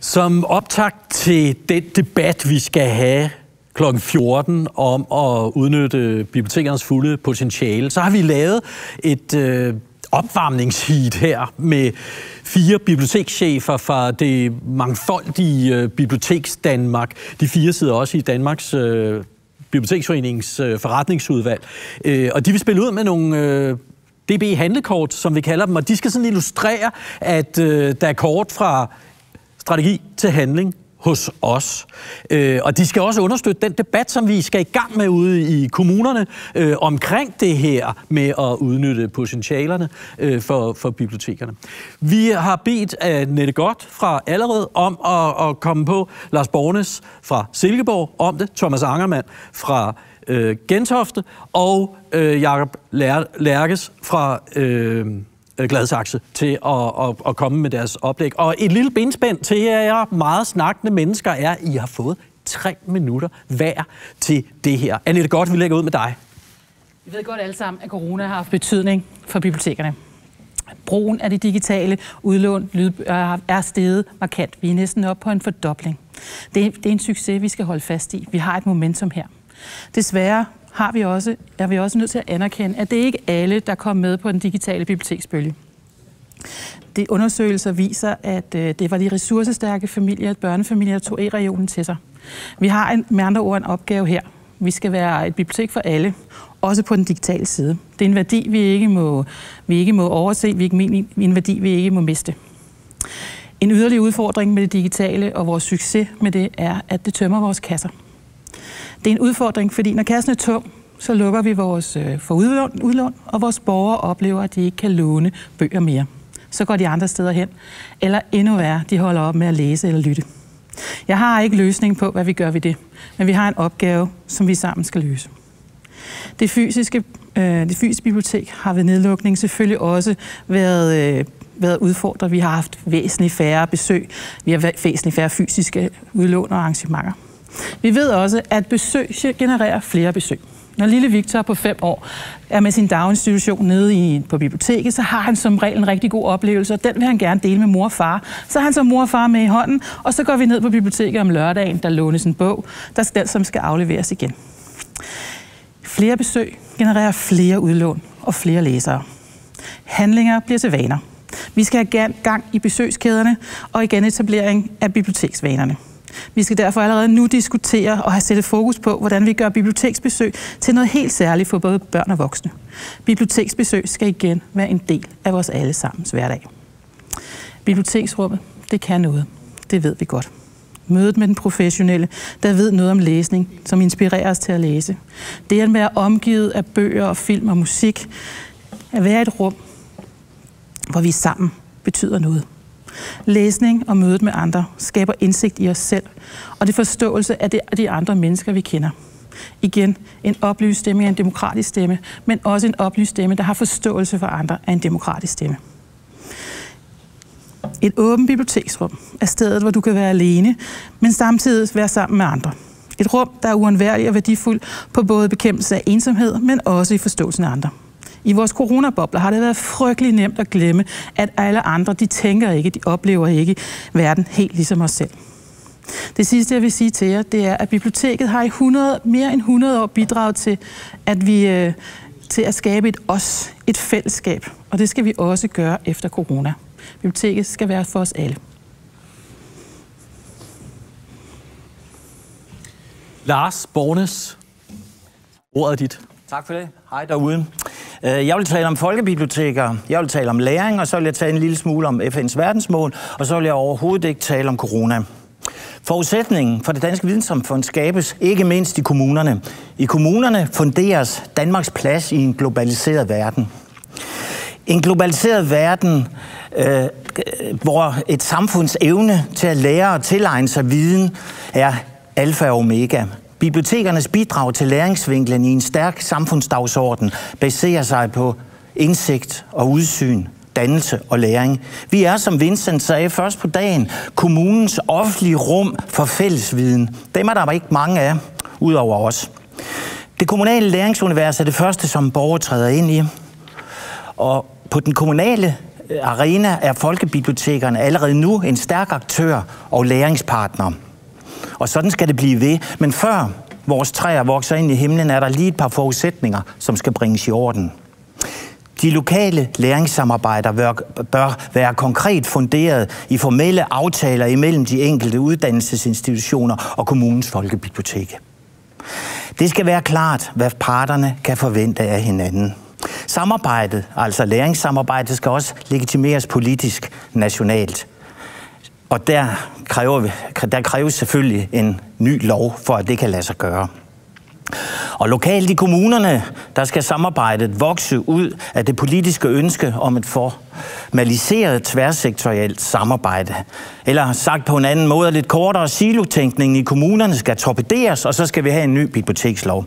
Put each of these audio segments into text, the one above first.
Som optakt til den debat, vi skal have kl. 14 om at udnytte bibliotekernes fulde potentiale, så har vi lavet et øh, opvarmningsheat her med fire bibliotekschefer fra det mangfoldige øh, biblioteks Danmark. De fire sidder også i Danmarks øh, Biblioteksforeningens øh, forretningsudvalg. Øh, og de vil spille ud med nogle øh, DB-handlekort, som vi kalder dem, og de skal sådan illustrere, at øh, der er kort fra strategi til handling hos os. Øh, og de skal også understøtte den debat, som vi skal i gang med ude i kommunerne øh, omkring det her med at udnytte potentialerne øh, for, for bibliotekerne. Vi har bedt af Nette Godt fra Allerede om at, at komme på, Lars Bornes fra Silkeborg om det, Thomas Angermann fra øh, Gentofte og øh, Jakob Lærkes fra... Øh, Øh, Gladsaxe til at, at, at komme med deres oplæg. Og et lille benspænd til jer meget snakkende mennesker er, at I har fået tre minutter hver til det her. Annette Godt, vi lægger ud med dig. Vi ved godt alle sammen, at corona har haft betydning for bibliotekerne. Brugen af det digitale udlån er steget markant. Vi er næsten op på en fordobling. Det det er en succes, vi skal holde fast i. Vi har et momentum her. Desværre har vi også, er vi også nødt til at anerkende, at det er ikke alle, der kom med på den digitale biblioteksbølge. De undersøgelser viser, at øh, det var de ressourcestærke familier, børnefamilier, der tog e-regionen til sig. Vi har en, med andre ord en opgave her. Vi skal være et bibliotek for alle, også på den digitale side. Det er en værdi, vi ikke må, vi ikke må overse, vi ikke, en værdi, vi ikke må miste. En yderligere udfordring med det digitale og vores succes med det er, at det tømmer vores kasser. Det er en udfordring, fordi når kassen er tung, så lukker vi vores øh, for udlån, udlån, og vores borgere oplever, at de ikke kan låne bøger mere. Så går de andre steder hen, eller endnu værre, de holder op med at læse eller lytte. Jeg har ikke løsning på, hvad vi gør ved det, men vi har en opgave, som vi sammen skal løse. Det fysiske, øh, det fysiske bibliotek har ved nedlukning selvfølgelig også været, øh, været udfordret. Vi har haft væsentligt færre besøg, vi har væsentligt færre fysiske udlån og arrangementer. Vi ved også, at besøg genererer flere besøg. Når lille Victor på fem år er med sin daginstitution nede i, på biblioteket, så har han som regel en rigtig god oplevelse, og den vil han gerne dele med mor og far. Så har han som mor og far med i hånden, og så går vi ned på biblioteket om lørdagen, der lånes en bog, der skal, som skal afleveres igen. Flere besøg genererer flere udlån og flere læsere. Handlinger bliver til vaner. Vi skal have gang i besøgskæderne og i genetablering af biblioteksvanerne. Vi skal derfor allerede nu diskutere og have sættet fokus på, hvordan vi gør biblioteksbesøg til noget helt særligt for både børn og voksne. Biblioteksbesøg skal igen være en del af vores allesammens hverdag. Biblioteksrummet, det kan noget. Det ved vi godt. Mødet med den professionelle, der ved noget om læsning, som inspirerer os til at læse. Det at være omgivet af bøger og film og musik, at være et rum, hvor vi sammen betyder noget. Læsning og mødet med andre skaber indsigt i os selv, og det forståelse af, det, de andre mennesker, vi kender. Igen, en oplyst stemme er en demokratisk stemme, men også en oplyst stemme, der har forståelse for andre, er en demokratisk stemme. Et åbent biblioteksrum er stedet, hvor du kan være alene, men samtidig være sammen med andre. Et rum, der er uundværligt og værdifuldt på både bekæmpelse af ensomhed, men også i forståelsen af andre. I vores coronabobler har det været frygtelig nemt at glemme, at alle andre, de tænker ikke, de oplever ikke verden helt ligesom os selv. Det sidste, jeg vil sige til jer, det er, at biblioteket har i 100, mere end 100 år bidraget til, at vi øh, til at skabe et os, et fællesskab. Og det skal vi også gøre efter corona. Biblioteket skal være for os alle. Lars Bornes, ordet er dit. Tak for det. Hej derude. Øh, jeg vil tale om folkebiblioteker, jeg vil tale om læring, og så vil jeg tale en lille smule om FN's verdensmål, og så vil jeg overhovedet ikke tale om corona. Forudsætningen for det danske videnssamfund skabes ikke mindst i kommunerne. I kommunerne funderes Danmarks plads i en globaliseret verden. En globaliseret verden, øh, hvor et samfunds evne til at lære og tilegne sig viden er alfa og omega. Bibliotekernes bidrag til læringsvinklen i en stærk samfundsdagsorden baserer sig på indsigt og udsyn, dannelse og læring. Vi er, som Vincent sagde først på dagen, kommunens offentlige rum for fællesviden. Dem er der ikke mange af, udover os. Det kommunale læringsunivers er det første, som borgere træder ind i. Og på den kommunale øh, arena er folkebibliotekerne allerede nu en stærk aktør og læringspartner. Og sådan skal det blive ved. Men før vores træer vokser ind i himlen, er der lige et par forudsætninger, som skal bringes i orden. De lokale læringssamarbejder bør, bør være konkret funderet i formelle aftaler imellem de enkelte uddannelsesinstitutioner og kommunens folkebibliotek. Det skal være klart, hvad parterne kan forvente af hinanden. Samarbejdet, altså læringssamarbejdet, skal også legitimeres politisk nationalt. Og der, kræver, der kræves selvfølgelig en ny lov, for at det kan lade sig gøre. Og lokalt i kommunerne, der skal samarbejdet vokse ud af det politiske ønske om et formaliseret tværsektorielt samarbejde. Eller sagt på en anden måde, lidt kortere silotænkning i kommunerne skal torpederes, og så skal vi have en ny bibliotekslov.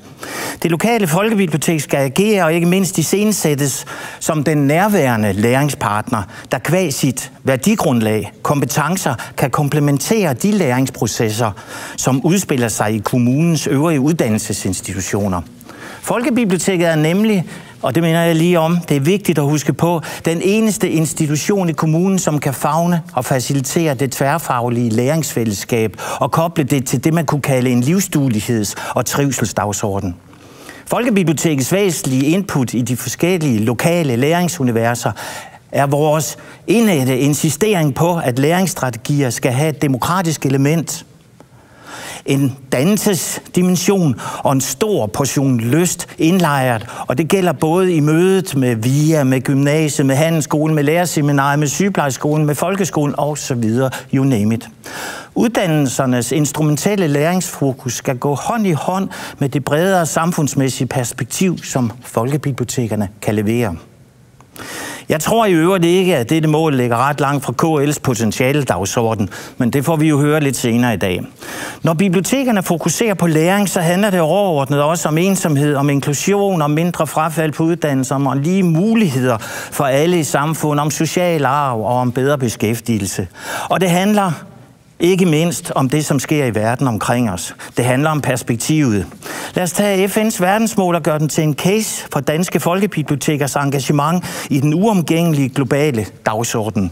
Det lokale folkebibliotek skal agere og ikke mindst iscenesættes som den nærværende læringspartner, der kvæg sit værdigrundlag, kompetencer kan komplementere de læringsprocesser, som udspiller sig i kommunens øvrige uddannelsesinstitutioner. Folkebiblioteket er nemlig og det mener jeg lige om. Det er vigtigt at huske på. Den eneste institution i kommunen, som kan fagne og facilitere det tværfaglige læringsfællesskab og koble det til det, man kunne kalde en livsdueligheds- og trivselsdagsorden. Folkebibliotekets væsentlige input i de forskellige lokale læringsuniverser er vores indætte insistering på, at læringsstrategier skal have et demokratisk element – en dannelsesdimension og en stor portion lyst indlejret. Og det gælder både i mødet med VIA, med gymnasiet, med handelsskolen, med lærerseminariet, med sygeplejeskolen, med folkeskolen osv. You name it. Uddannelsernes instrumentelle læringsfokus skal gå hånd i hånd med det bredere samfundsmæssige perspektiv, som folkebibliotekerne kan levere. Jeg tror i øvrigt ikke, at dette mål ligger ret langt fra KL's potentiale dagsorden, men det får vi jo høre lidt senere i dag. Når bibliotekerne fokuserer på læring, så handler det overordnet også om ensomhed, om inklusion, om mindre frafald på uddannelse, om lige muligheder for alle i samfundet, om social arv og om bedre beskæftigelse. Og det handler ikke mindst om det, som sker i verden omkring os. Det handler om perspektivet. Lad os tage FN's verdensmål og gøre den til en case for danske folkebibliotekers engagement i den uomgængelige globale dagsorden.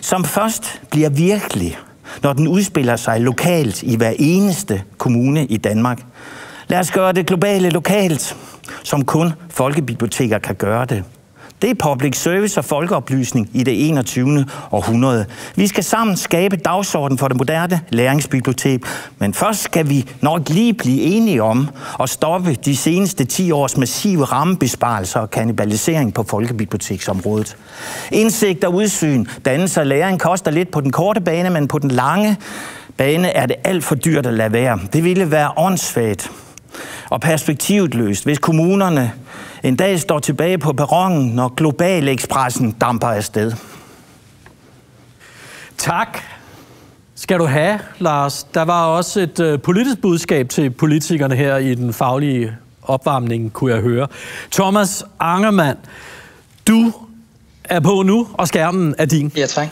Som først bliver virkelig, når den udspiller sig lokalt i hver eneste kommune i Danmark. Lad os gøre det globale lokalt, som kun folkebiblioteker kan gøre det. Det er public service og folkeoplysning i det 21. århundrede. Vi skal sammen skabe dagsordenen for det moderne læringsbibliotek, men først skal vi nok lige blive enige om at stoppe de seneste 10 års massive rammebesparelser og kanibalisering på folkebiblioteksområdet. Indsigt og udsyn, dannelse og læring koster lidt på den korte bane, men på den lange bane er det alt for dyrt at lade være. Det ville være åndssvagt og perspektivet løst, hvis kommunerne en dag står tilbage på perronen, når Global Expressen damper afsted. Tak skal du have, Lars. Der var også et øh, politisk budskab til politikerne her i den faglige opvarmning, kunne jeg høre. Thomas Angermann, du er på nu, og skærmen er din. Ja, tak.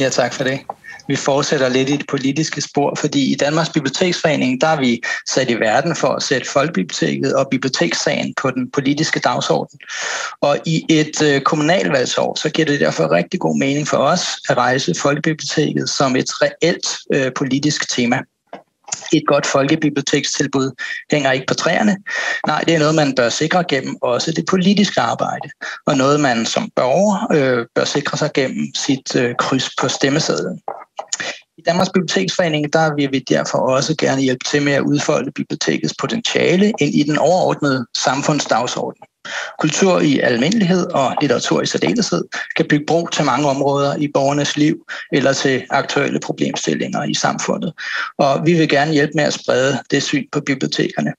Ja, tak for det vi fortsætter lidt i det politiske spor, fordi i Danmarks Biblioteksforening, der er vi sat i verden for at sætte folkebiblioteket og bibliotekssagen på den politiske dagsorden. Og i et øh, kommunalvalgsår, så giver det derfor rigtig god mening for os at rejse folkebiblioteket som et reelt øh, politisk tema et godt folkebibliotekstilbud hænger ikke på træerne. Nej, det er noget, man bør sikre gennem også det politiske arbejde, og noget, man som borger øh, bør sikre sig gennem sit øh, kryds på stemmesedlen. I Danmarks Biblioteksforening der vil vi derfor også gerne hjælpe til med at udfolde bibliotekets potentiale ind i den overordnede samfundsdagsorden. Kultur i almindelighed og litteratur i særdeleshed kan bygge bro til mange områder i borgernes liv eller til aktuelle problemstillinger i samfundet. Og vi vil gerne hjælpe med at sprede det syn på bibliotekerne.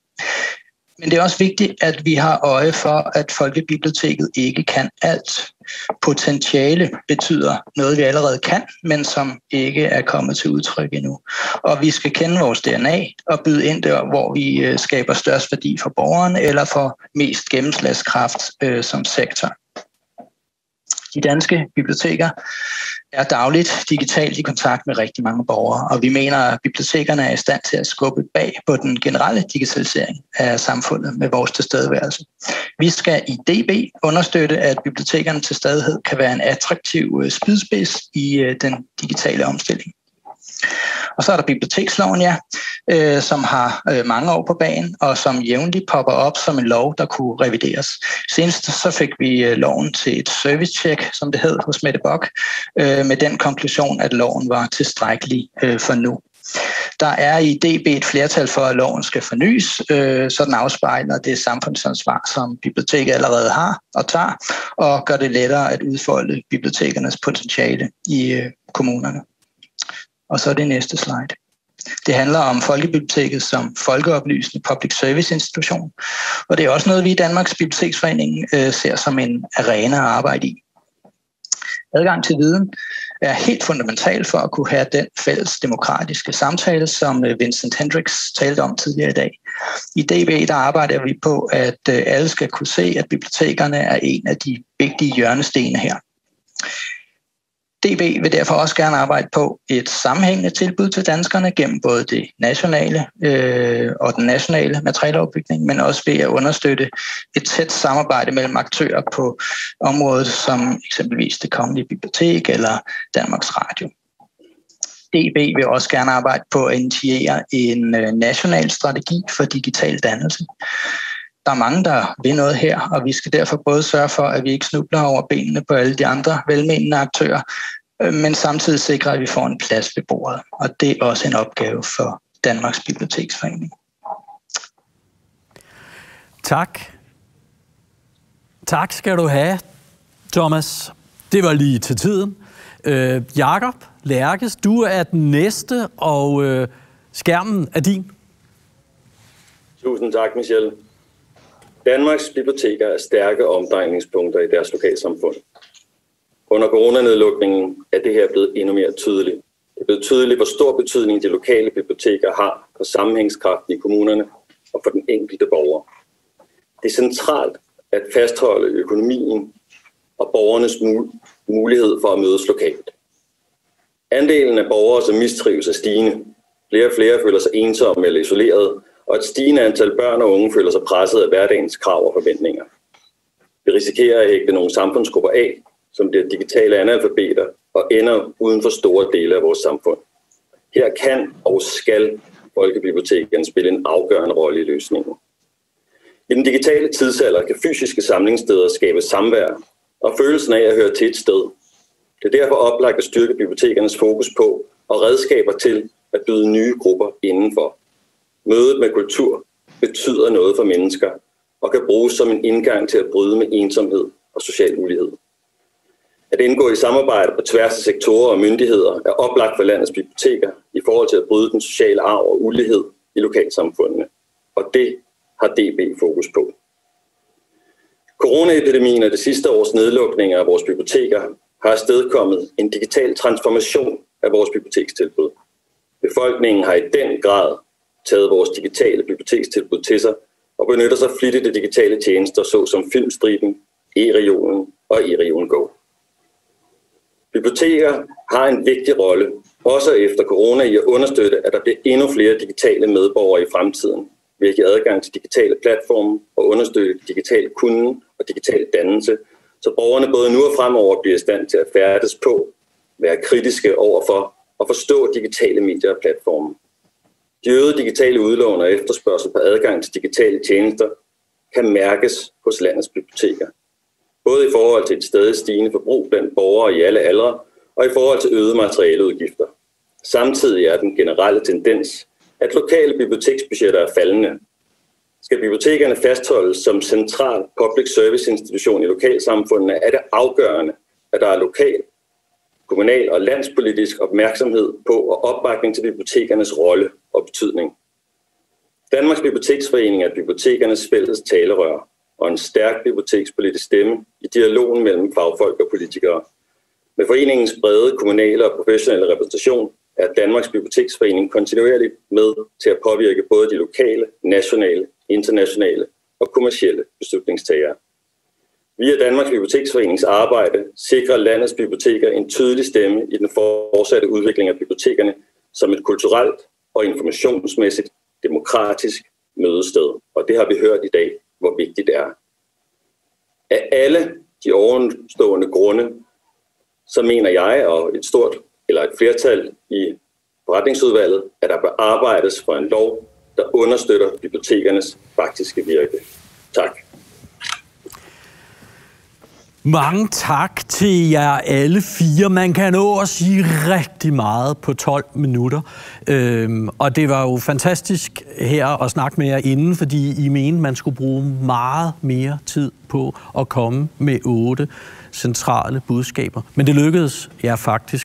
Men det er også vigtigt, at vi har øje for, at folkebiblioteket ikke kan alt. Potentiale betyder noget, vi allerede kan, men som ikke er kommet til udtryk endnu. Og vi skal kende vores DNA og byde ind der, hvor vi øh, skaber størst værdi for borgeren eller for mest gennemslagskraft øh, som sektor. De danske biblioteker er dagligt digitalt i kontakt med rigtig mange borgere, og vi mener, at bibliotekerne er i stand til at skubbe bag på den generelle digitalisering af samfundet med vores tilstedeværelse. Vi skal i DB understøtte, at bibliotekerne til stadighed kan være en attraktiv øh, spydspids i øh, den digitale omstilling. Og så er der biblioteksloven, ja, øh, som har øh, mange år på banen, og som jævnligt popper op som en lov, der kunne revideres. Senest så fik vi øh, loven til et service-check, som det hed hos Mette Bock, øh, med den konklusion, at loven var tilstrækkelig øh, for nu. Der er i DB et flertal for, at loven skal fornyes, øh, så den afspejler det samfundsansvar, som biblioteket allerede har og tager, og gør det lettere at udfolde bibliotekernes potentiale i øh, kommunerne. Og så det næste slide. Det handler om Folkebiblioteket som folkeoplysende public service institution, og det er også noget, vi i Danmarks Biblioteksforening øh, ser som en arena at arbejde i. Adgang til viden er helt fundamental for at kunne have den fælles demokratiske samtale, som øh, Vincent Hendricks talte om tidligere i dag. I DB der arbejder vi på, at øh, alle skal kunne se, at bibliotekerne er en af de vigtige hjørnestene her. DB vil derfor også gerne arbejde på et sammenhængende tilbud til danskerne gennem både det nationale øh, og den nationale materialeopbygning, men også ved at understøtte et tæt samarbejde mellem aktører på området, som eksempelvis det kongelige bibliotek eller Danmarks Radio. DB vil også gerne arbejde på at initiere en øh, national strategi for digital dannelse. Der er mange, der vil noget her, og vi skal derfor både sørge for, at vi ikke snubler over benene på alle de andre velmenende aktører, øh, men samtidig sikre, at vi får en plads ved bordet. Og det er også en opgave for Danmarks Biblioteksforening. Tak. Tak skal du have, Thomas. Det var lige til tiden. Øh, Jakob Lærkes, du er den næste, og øh, skærmen er din. Tusind tak, Michelle. Danmarks biblioteker er stærke omdrejningspunkter i deres lokalsamfund. Under coronanedlukningen er det her blevet endnu mere tydeligt. Det er blevet tydeligt, hvor stor betydning de lokale biblioteker har for sammenhængskraften i kommunerne og for den enkelte borger. Det er centralt at fastholde økonomien og borgernes mulighed for at mødes lokalt. Andelen af borgere, som mistrives, er stigende. Flere og flere føler sig ensomme eller isoleret, og et stigende antal børn og unge føler sig presset af hverdagens krav og forventninger. Vi risikerer at hægte nogle samfundsgrupper af, som bliver digitale analfabeter og ender uden for store dele af vores samfund. Her kan og skal folkebibliotekerne spille en afgørende rolle i løsningen. I den digitale tidsalder kan fysiske samlingssteder skabe samvær og følelsen af at høre til et sted. Det er derfor oplagt at styrke bibliotekernes fokus på og redskaber til at byde nye grupper indenfor. Mødet med kultur betyder noget for mennesker og kan bruges som en indgang til at bryde med ensomhed og social ulighed. At indgå i samarbejde på tværs af sektorer og myndigheder er oplagt for landets biblioteker i forhold til at bryde den sociale arv og ulighed i lokalsamfundene. Og det har DB fokus på. Coronaepidemien og det sidste års nedlukninger af vores biblioteker har afstedkommet en digital transformation af vores bibliotekstilbud. Befolkningen har i den grad taget vores digitale bibliotekstilbud til sig og benytter sig flittigt af digitale tjenester, såsom Filmstriben, e-regionen og e-region Go. Biblioteker har en vigtig rolle, også efter corona, i at understøtte, at der bliver endnu flere digitale medborgere i fremtiden, ved at give adgang til digitale platforme og understøtte digital kunden og digital dannelse, så borgerne både nu og fremover bliver i stand til at færdes på, være kritiske overfor og forstå digitale medier og platforme. De øgede digitale udlån og efterspørgsel på adgang til digitale tjenester kan mærkes hos landets biblioteker både i forhold til et stadig stigende forbrug blandt borgere i alle aldre og i forhold til øgede materialeudgifter. Samtidig er den generelle tendens, at lokale biblioteksbudgetter er faldende. Skal bibliotekerne fastholdes som central public service institution i lokalsamfundene, er det afgørende, at der er lokal, kommunal og landspolitisk opmærksomhed på og opbakning til bibliotekernes rolle og betydning. Danmarks Biblioteksforening er bibliotekernes fælles talerør og en stærk bibliotekspolitisk stemme i dialogen mellem fagfolk og politikere. Med foreningens brede kommunale og professionelle repræsentation er Danmarks Biblioteksforening kontinuerligt med til at påvirke både de lokale, nationale, internationale og kommercielle beslutningstagere. Via Danmarks Biblioteksforenings arbejde sikrer landets biblioteker en tydelig stemme i den fortsatte udvikling af bibliotekerne som et kulturelt og informationsmæssigt demokratisk mødested. Og det har vi hørt i dag, hvor vigtigt det er. Af alle de ovenstående grunde, så mener jeg og et stort eller et flertal i forretningsudvalget, at der bør arbejdes for en lov, der understøtter bibliotekernes faktiske virke. Tak. Mange tak til jer alle fire. Man kan nå at sige rigtig meget på 12 minutter. Øhm, og det var jo fantastisk her at snakke med jer inden, fordi I mente, man skulle bruge meget mere tid på at komme med otte centrale budskaber. Men det lykkedes jer faktisk